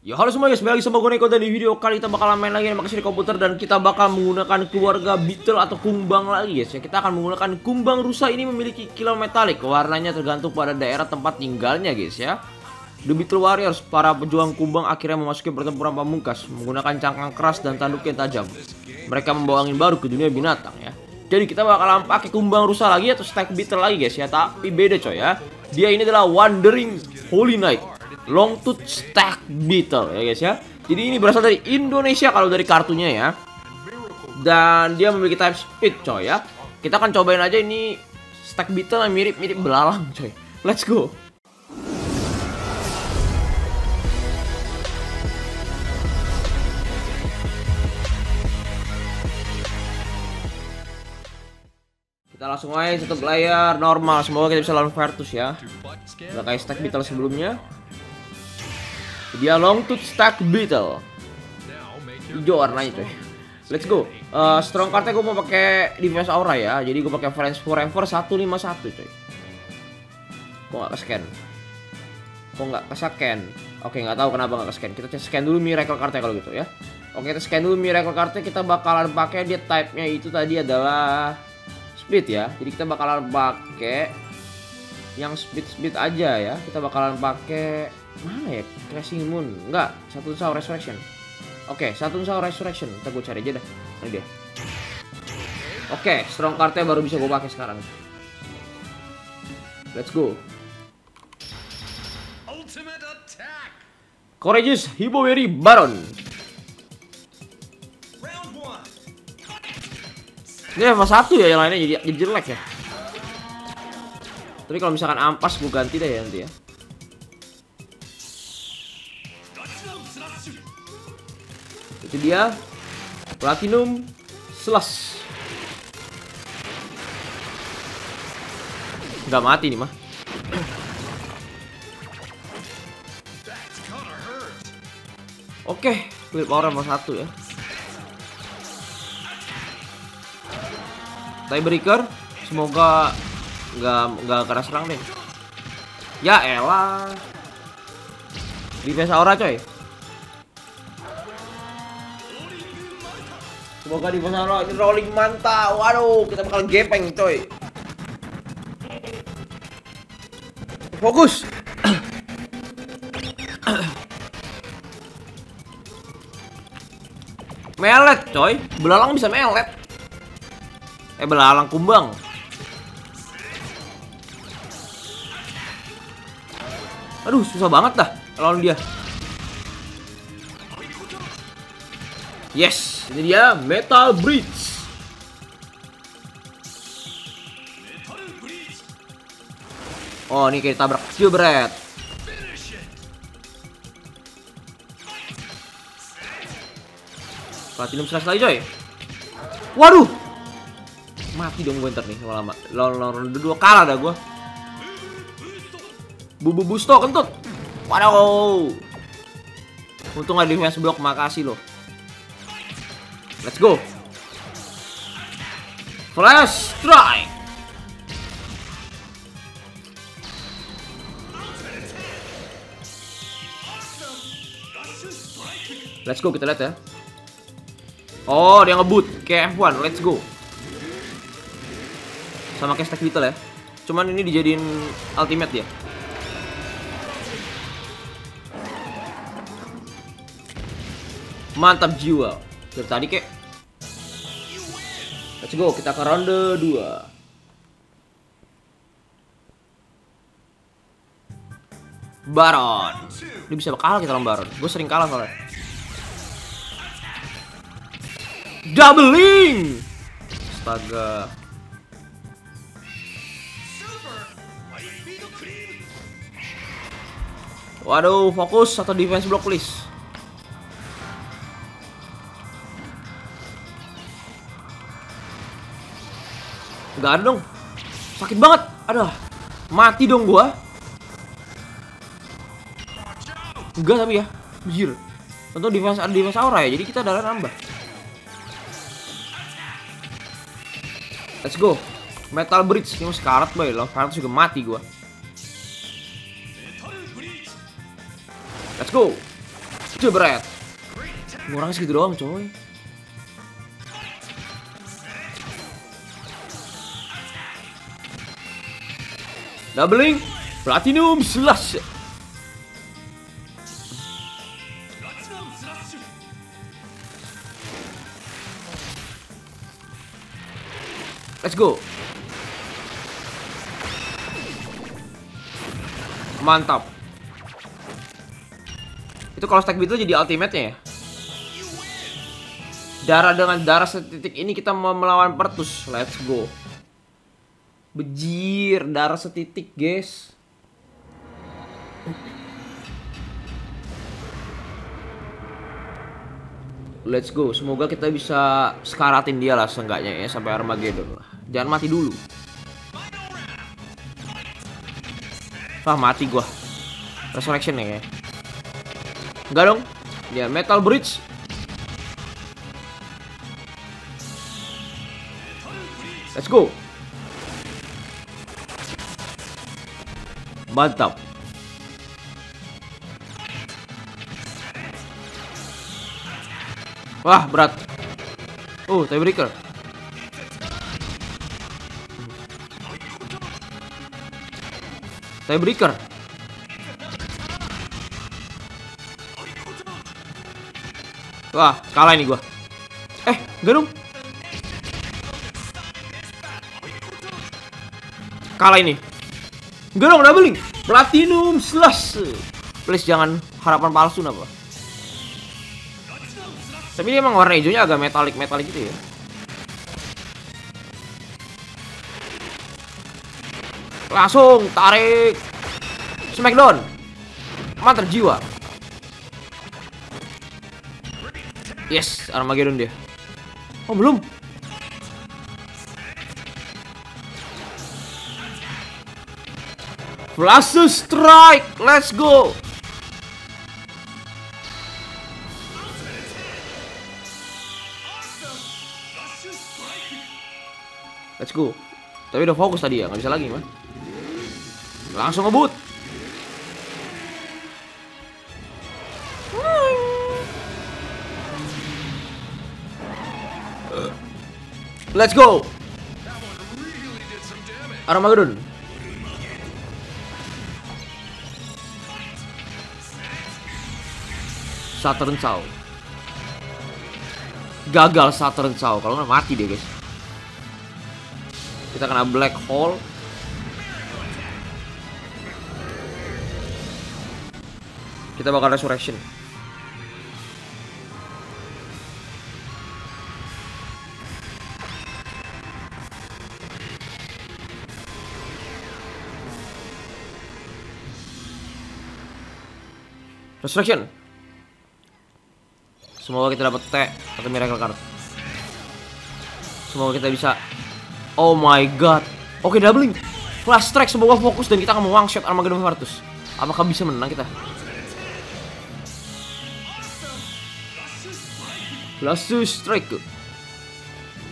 Ya halo semua guys, balik lagi sama gue Neko dan di video kali kita bakal main lagi sama di komputer dan kita bakal menggunakan keluarga Beetle atau kumbang lagi guys ya. Kita akan menggunakan kumbang rusa ini memiliki kilau metalik, warnanya tergantung pada daerah tempat tinggalnya guys ya. The Beetle Warriors, para pejuang kumbang akhirnya memasuki pertempuran pamungkas menggunakan cangkang keras dan tanduk yang tajam. Mereka membawa angin baru ke dunia binatang ya. Jadi kita bakalan pakai kumbang rusa lagi atau stack beetle lagi guys ya, tapi beda coy ya. Dia ini adalah Wandering Holy Knight long tooth stack beetle ya guys ya. Jadi ini berasal dari Indonesia kalau dari kartunya ya. Dan dia memiliki type speed coy ya. Kita akan cobain aja ini stack beetle yang mirip-mirip belalang coy. Let's go. Kita langsung aja satu player normal. Semoga kita bisa lawan Vertus ya. Udah kayak stack beetle sebelumnya. Dia long tooth stack beetle. Hijau warnanya coy. Let's go. Uh, strong cardnya gue mau pakai defense aura ya. Jadi gue pakai friends forever 151 coy. Kok nggak scan? Kok nggak scan? Oke nggak tahu kenapa nggak scan. Kita scan dulu miracle cardnya kalau gitu ya. Oke kita scan dulu miracle cardnya. Kita bakalan pakai dia type-nya itu tadi adalah speed ya. Jadi kita bakalan pakai yang speed speed aja ya. Kita bakalan pakai mana ya? Crashing moon? Enggak satu saw resurrection. Oke satu saw resurrection. Kita gue cari aja dah. Ini dia. Oke strong cardnya baru bisa gue pakai sekarang. Let's go. Courageous Hiboweri Baron. Ini level 1 ya yang lainnya jadi, jadi jelek ya. Tapi kalau misalkan ampas gue ganti deh ya nanti ya dia platinum slash. Nggak mati nih mah. Oke clear power nomor satu ya. Tiebreaker semoga nggak nggak kena serang deh. Ya elah. Defense aura coy Semoga di pasar ini rolling mantap. Waduh, kita bakal gepeng, coy. Fokus. melet, coy. Belalang bisa melet. Eh, belalang kumbang. Aduh, susah banget dah lawan dia. Yes, ini dia Metal Bridge. Oh, ini kayak tabrak Gilbert. Platinum slash lagi coy. Waduh. Mati dong gue ntar nih lama-lama. Lawan dua kalah dah gue. Bubu busto kentut. Waduh. Untung ada defense block, makasih loh. Let's go. Flash strike. Let's go kita lihat ya. Oh, dia ngebut kayak F1. Let's go. Sama kayak Stack Beetle ya. Cuman ini dijadiin ultimate dia. Mantap jiwa. Dari tadi kek. Let's go, kita ke ronde 2. Baron. Ini bisa kalah kita lawan Baron. Gue sering kalah soalnya. Doubling. Astaga. Waduh, fokus atau defense block please. Gak ada dong. Sakit banget. Aduh. Mati dong gua. Enggak tapi ya. Anjir. Tentu defense ada defense aura ya. Jadi kita darah nambah. Let's go. Metal Bridge ini sekarat boy. Lo sekarat juga mati gua. Let's go. Jebret. Ngurang segitu doang, coy. Doubling Platinum Slash. Let's go. Mantap. Itu kalau stack beetle jadi ultimate-nya ya. Darah dengan darah setitik ini kita mau melawan Pertus. Let's go. Bejir, darah setitik, guys. Let's go. Semoga kita bisa sekaratin dia lah seenggaknya ya sampai Armageddon lah. Jangan mati dulu. Ah, mati gua. Resurrection ya. Enggak dong. Ya, Metal Bridge. Let's go. Mantap. Wah, berat. Oh, tiebreaker. Tiebreaker. Wah, kalah ini gua. Eh, dong. Kalah ini. Dong, doubling. Platinum slash. Please jangan harapan palsu napa. Tapi emang warna hijaunya agak metalik metalik gitu ya. Langsung tarik. Smackdown. Mantar jiwa. Yes, Armageddon dia. Oh, belum. Flash strike. Let's go. Let's go. Tapi udah fokus tadi ya, nggak bisa lagi mah. Langsung ngebut. Let's go. Armageddon. Saturn Chow. Gagal Saturn Chow. Kalau nggak mati dia guys. Kita kena black hole. Kita bakal resurrection. Resurrection. Semoga kita dapat T atau miracle card. Semoga kita bisa Oh my god. Oke, doubling. Flash strike semoga fokus dan kita akan one shot Armageddon Vartus. Apakah bisa menang kita? Flash strike.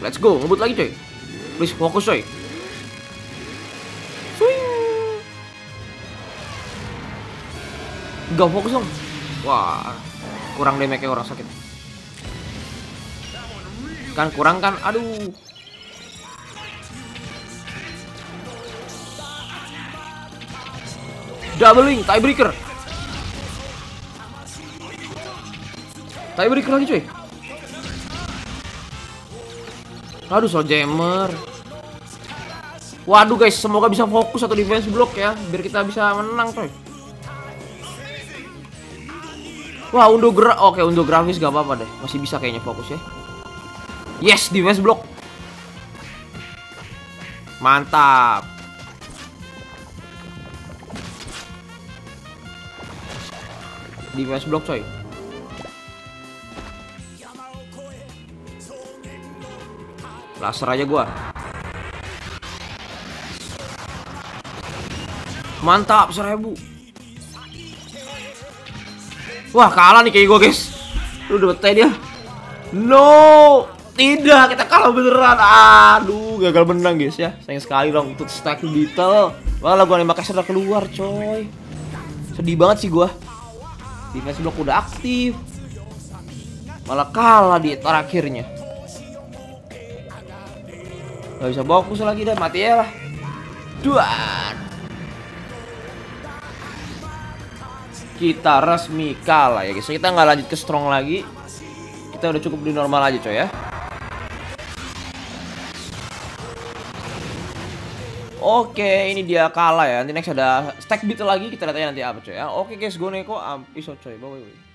Let's go, ngebut lagi coy. Please fokus coy. Gak fokus dong. Wah, kurang damage orang sakit. Kan kurang kan, aduh. Doubling, tiebreaker. Tiebreaker lagi cuy. Aduh, soal jammer. Waduh guys, semoga bisa fokus atau defense block ya, biar kita bisa menang coy. Wah, undo gra oke undo grafis gak apa-apa deh, masih bisa kayaknya fokus ya. Yes, defense block. Mantap. defense block coy. Laser aja gua. Mantap seribu. Wah kalah nih kayak gua guys. Lu udah betai dia. No tidak kita kalah beneran aduh gagal menang guys ya sayang sekali dong untuk stack beetle malah gua nembak sudah keluar coy sedih banget sih gua Defense block udah aktif. Malah kalah di terakhirnya. Gak bisa fokus lagi deh, mati ya lah. Duan. Kita resmi kalah ya guys. Kita nggak lanjut ke strong lagi. Kita udah cukup di normal aja coy ya. Oke, ini dia kalah ya. Nanti next ada stack beat lagi. Kita lihat aja nanti apa coy ya. Oke guys, gue Neko. Episode coy. Bye bye.